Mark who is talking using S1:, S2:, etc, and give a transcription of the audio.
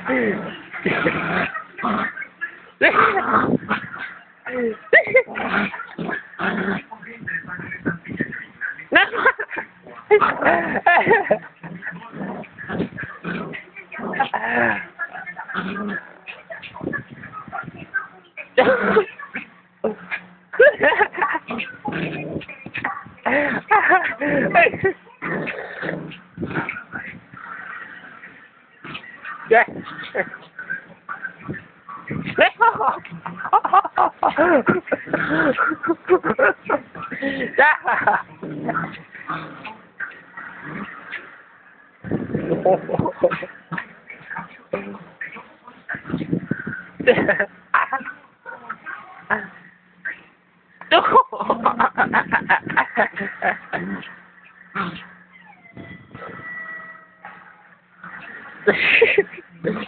S1: Ha ha ha! Yeah. yeah. No. Thank you.